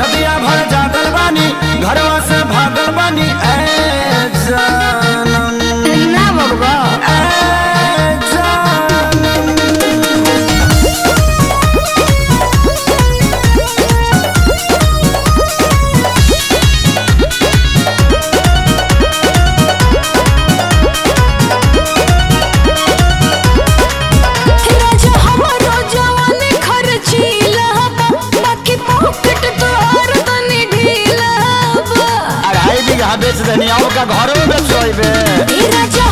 रतिया भर बेच देनी आओ का घरों में बेच